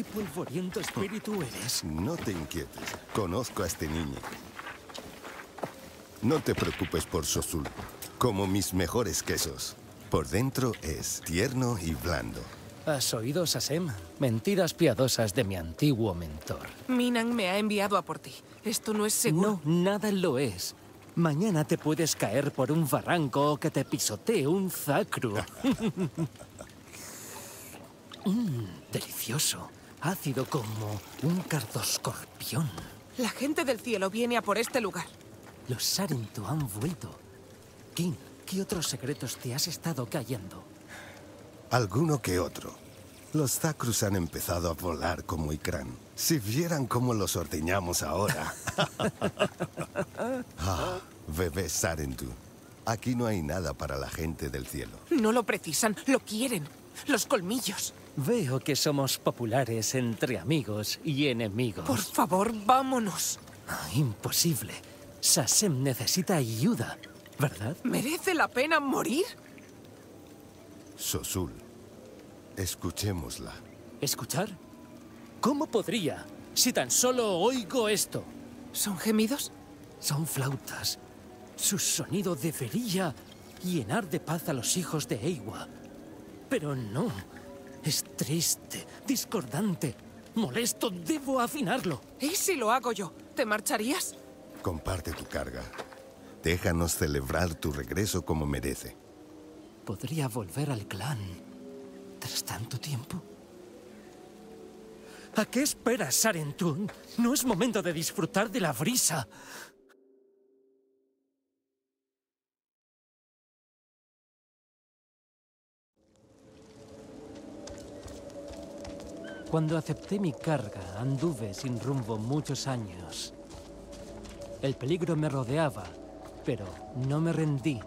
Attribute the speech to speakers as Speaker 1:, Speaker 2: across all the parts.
Speaker 1: qué polvoriento espíritu eres.
Speaker 2: No te inquietes. Conozco a este niño. No te preocupes por Sosul. Como mis mejores quesos. Por dentro es tierno y blando.
Speaker 1: ¿Has oído, Sasem? Mentiras piadosas de mi antiguo mentor.
Speaker 3: Minan me ha enviado a por ti. Esto no es seguro.
Speaker 1: No, nada lo es. Mañana te puedes caer por un barranco o que te pisotee un zacru. Mm, delicioso. Ácido como un cardoscorpión.
Speaker 3: La gente del cielo viene a por este lugar.
Speaker 1: Los Sarentu han vuelto. King, ¿qué otros secretos te has estado cayendo?
Speaker 2: Alguno que otro. Los Zacrus han empezado a volar como Ikran. Si vieran cómo los ordeñamos ahora. ah, bebé Sarentu. Aquí no hay nada para la gente del cielo.
Speaker 3: No lo precisan, lo quieren. Los colmillos.
Speaker 1: Veo que somos populares entre amigos y enemigos.
Speaker 3: Por favor, vámonos.
Speaker 1: Ah, imposible. Sasem necesita ayuda, ¿verdad?
Speaker 3: ¿Merece la pena morir?
Speaker 2: Sosul, escuchémosla.
Speaker 1: ¿Escuchar? ¿Cómo podría si tan solo oigo esto?
Speaker 3: ¿Son gemidos?
Speaker 1: Son flautas. Su sonido debería llenar de paz a los hijos de Eiwa. Pero no. Es triste, discordante, molesto. Debo afinarlo.
Speaker 3: ¿Y si lo hago yo? ¿Te marcharías?
Speaker 2: Comparte tu carga. Déjanos celebrar tu regreso como merece.
Speaker 1: Podría volver al clan tras tanto tiempo. ¿A qué esperas, Sarentun? No es momento de disfrutar de la brisa. Cuando acepté mi carga, anduve sin rumbo muchos años. El peligro me rodeaba, pero no me rendí.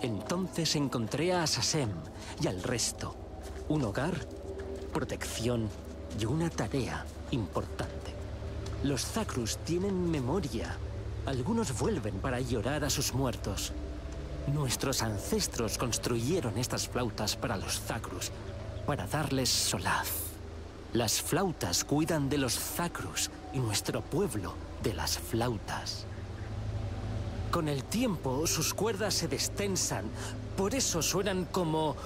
Speaker 1: Entonces encontré a Sasem y al resto. Un hogar, protección y una tarea importante. Los Zacrus tienen memoria. Algunos vuelven para llorar a sus muertos. Nuestros ancestros construyeron estas flautas para los Zacrus, para darles solaz. Las flautas cuidan de los Zacrus y nuestro pueblo de las flautas. Con el tiempo, sus cuerdas se destensan, por eso suenan como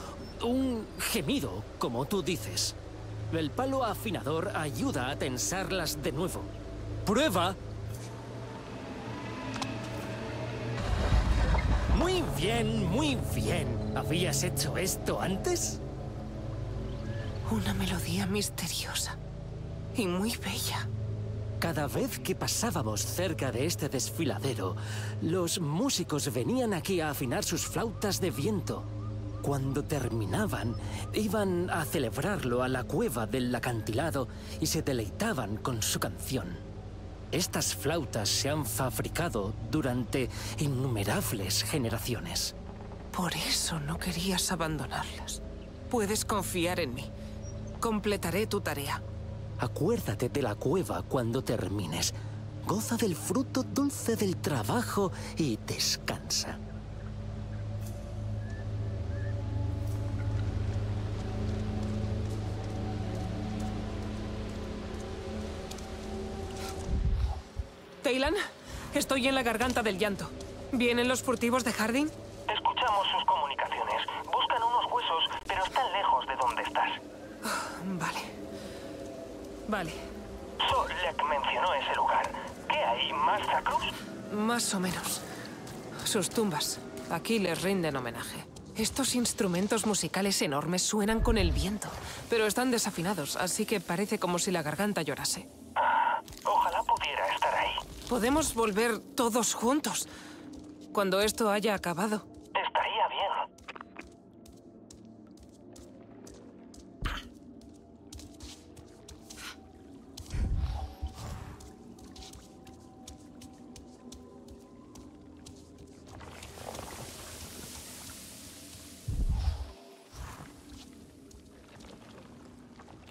Speaker 1: un gemido, como tú dices. El palo afinador ayuda a tensarlas de nuevo. ¡Prueba! Muy bien, muy bien. ¿Habías hecho esto antes?
Speaker 3: Una melodía misteriosa y muy bella.
Speaker 1: Cada vez que pasábamos cerca de este desfiladero, los músicos venían aquí a afinar sus flautas de viento. Cuando terminaban, iban a celebrarlo a la cueva del acantilado y se deleitaban con su canción. Estas flautas se han fabricado durante innumerables generaciones.
Speaker 3: Por eso no querías abandonarlas. Puedes confiar en mí. Completaré tu tarea.
Speaker 1: Acuérdate de la cueva cuando termines. Goza del fruto dulce del trabajo y descansa.
Speaker 3: Taylan, estoy en la garganta del llanto. ¿Vienen los furtivos de Harding? Vale.
Speaker 4: Solek mencionó ese lugar. ¿Qué hay? ¿Más Zacrus?
Speaker 3: Más o menos. Sus tumbas. Aquí les rinden homenaje. Estos instrumentos musicales enormes suenan con el viento, pero están desafinados, así que parece como si la garganta llorase.
Speaker 4: Ah, ojalá pudiera estar ahí.
Speaker 3: Podemos volver todos juntos cuando esto haya acabado.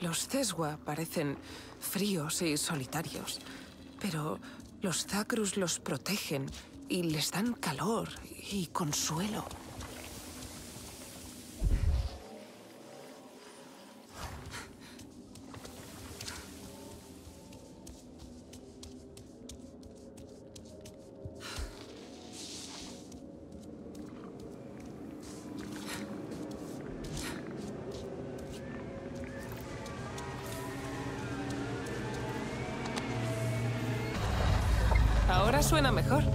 Speaker 3: Los Ceswa parecen fríos y solitarios, pero los Zacrus los protegen y les dan calor y consuelo. Suena mejor.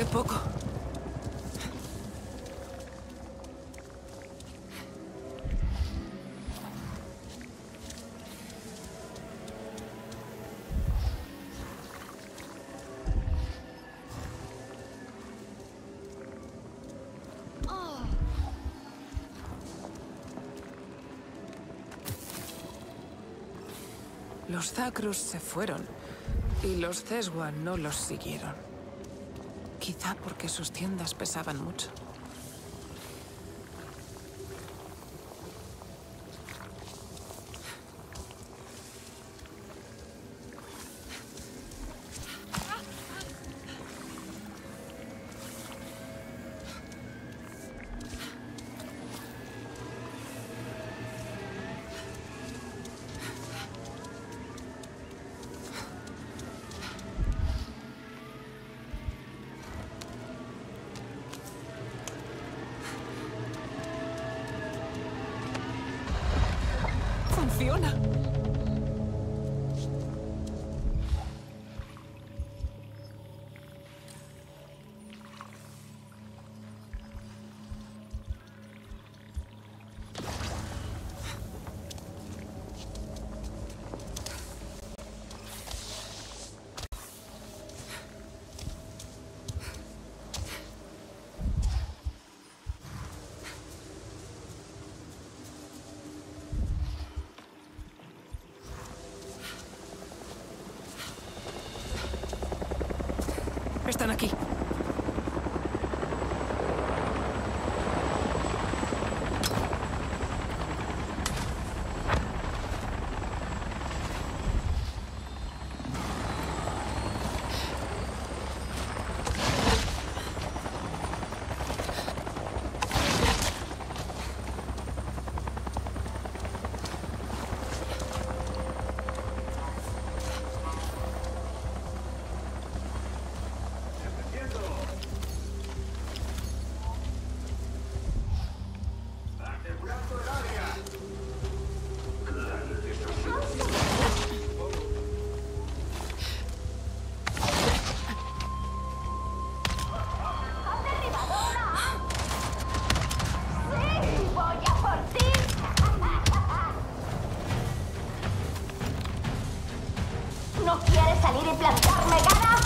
Speaker 3: Qué poco? Los Zacrus se fueron y los Ceswa no los siguieron. Quizá porque sus tiendas pesaban mucho. ¡Funciona! Están aquí. ¿No quieres salir y plantarme cara?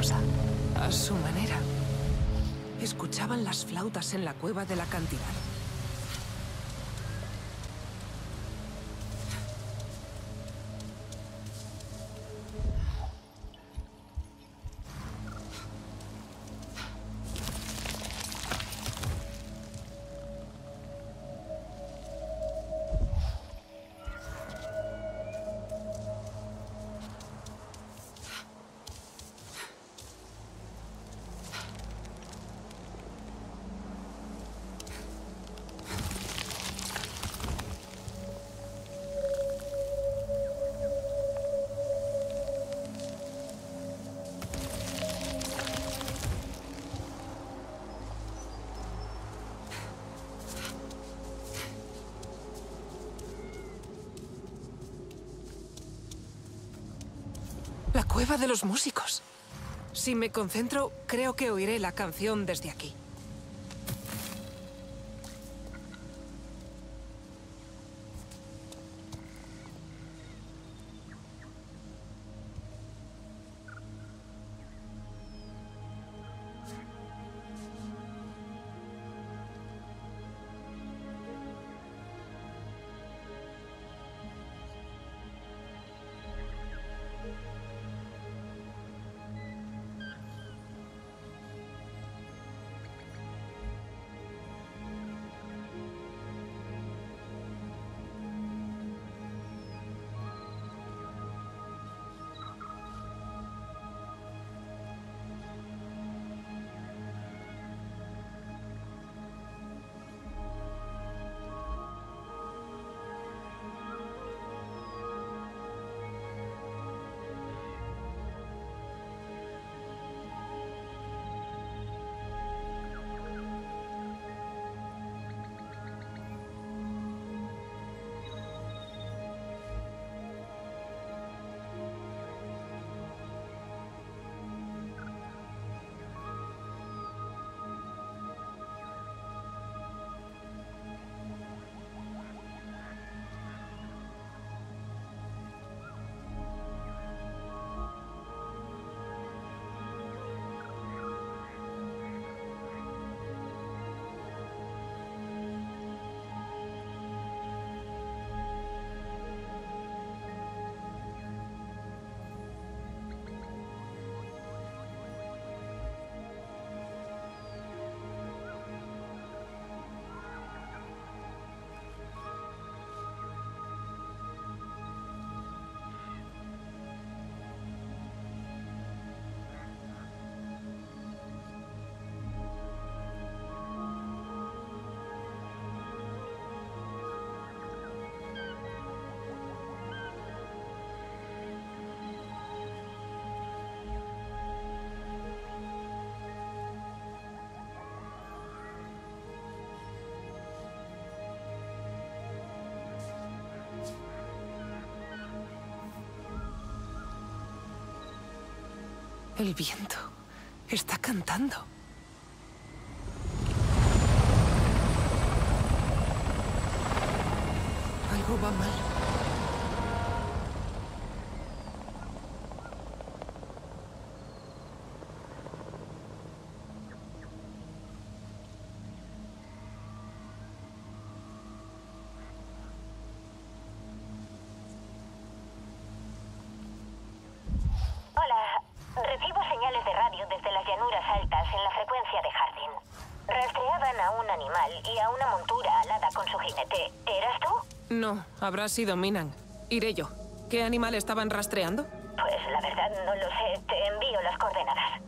Speaker 3: A su manera. Escuchaban las flautas en la cueva del acantilado. La cueva de los músicos. Si me concentro, creo que oiré la canción desde aquí. El viento está cantando. Algo va mal.
Speaker 5: Hola, recibo señales de radio desde las llanuras altas en la frecuencia de Hardin. Rastreaban a un animal y a una montura alada con su jinete. ¿Eras tú?
Speaker 3: No, habrá sido Minan. Iré yo. ¿Qué animal estaban rastreando?
Speaker 5: Pues la verdad no lo sé, te envío las coordenadas.